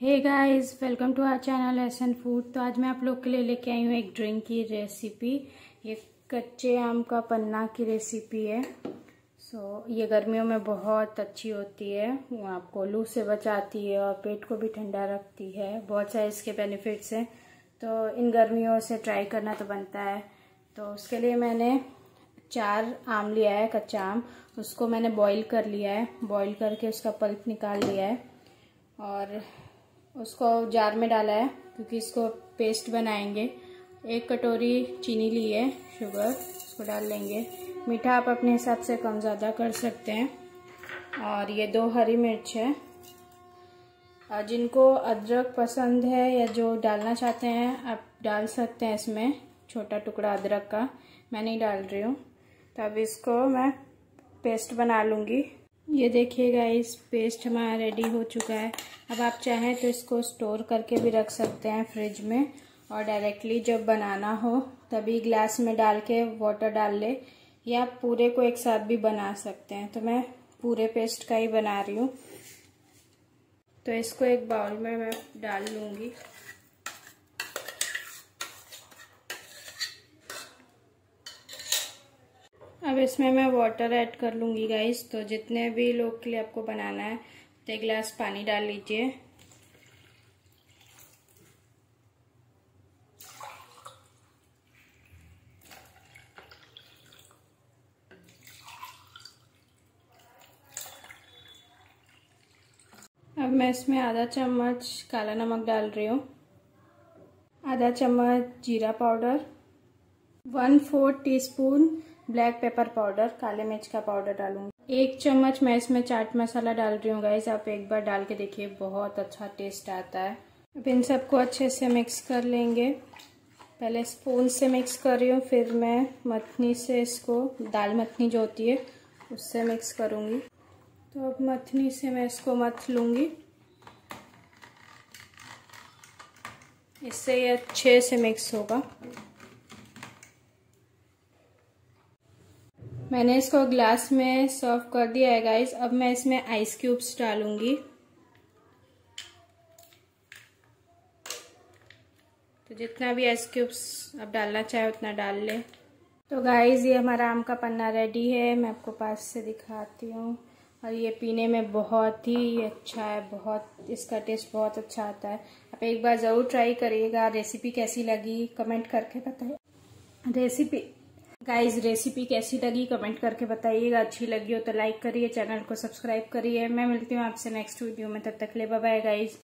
Hey guys welcome to our channel S food तो आज मैं आप लोग के लिए लेके आई हूँ एक ड्रिंक की रेसिपी ये कच्चे आम का पन्ना की रेसिपी है। सो so, ये गर्मियों में बहुत अच्छी होती है। वो आपको लू से बचाती है और पेट को भी ठंडा रखती है। बहुत सारे इसके बेनिफिट्स हैं। तो इन गर्मियों से ट्राई करना तो बनता है। तो उसके लिए मैंने चार आम लिया है कच्चा आम। उसको मैंने बॉईल कर लिया है। बॉईल करके उसका पल्प निकाल लिया है। और उसको जार में डाला है, क्योंकि इसको पेस्ट बनाएँगे। एक कटोरी चीनी ली है शुगर उसको डाल लेंगे। मीठा आप अपने हिसाब से कम ज़्यादा कर सकते हैं। और ये दो हरी मिर्च है। जिनको अदरक पसंद है या जो डालना चाहते हैं, आप डाल सकते हैं इसमें। छोटा टुकड़ा अदरक का। मैं नहीं डाल रही हूँ। तो अब इसको मैं पेस्ट बना लूँगी। ये देखिएगा इस पेस्ट हमारा रेडी हो चुका है। अब आप चाहें तो इसको स्टोर करके भी रख सकते हैं फ्रिज में और डायरेक्टली जब बनाना हो, तभी ग्लास में डाल के वाटर डाल ले या पूरे को एक साथ भी बना सकते हैं। तो मैं पूरे पेस्ट का ही बना रही हूँ। तो इसको एक बाउल में मैं डाल लूँगी। अब इसमें मैं वाटर ऐड कर लूँगी गाइस तो जितने भी लोग के लिए आपको बनाना है तो एक गिलास पानी डाल लीजिए। अब मैं इसमें आधा चम्मच काला नमक डाल रही हूँ। आधा चम्मच जीरा powder one fourth teaspoon black pepper powder, काले मिर्च का पाउडर डालूँगी। एक चम्मच मैं इसमें चाट मसाला डाल रही हूँ गाइस आप एक बार डाल के देखिए, बहुत अच्छा टेस्ट आता है। अब इन सबको अच्छे से मिक्स कर लेंगे। पहले स्पून से मिक्स कर रही हूँ, फिर मैं मथनी से इसको, दाल मथनी जो होती है, उससे मिक्स करूँगी। तो अब मथनी से मैं इसको मथ लूँगी। इससे ये अच्छे से मिक्स होगा। मैंने इसको ग्लास में सर्व कर दिया है गाइस अब मैं इसमें आइस क्यूब्स डालूँगी. तो जितना भी आइस क्यूब्स आप डालना चाहे उतना डाल ले. तो गाइस ये हमारा आम का पन्ना रेडी है. मैं आपको पास से दिखाती हूँ. और ये पीने में बहुत ही अच्छा है, बहुत, इसका टेस्ट बहुत अच्छा आता है. आप एक बार ज़रूर ट्राई करिएगा. रेसिपी कैसी लगी? कमेंट करके बताइए. रेसिपी गाइस रेसिपी कैसी लगी कमेंट करके बताइएगा। अच्छी लगी हो तो लाइक करिए चैनल को सब्सक्राइब करिए। मैं मिलती हूँ आपसे नेक्स्ट वीडियो में, तब तक ले बाय गाइज़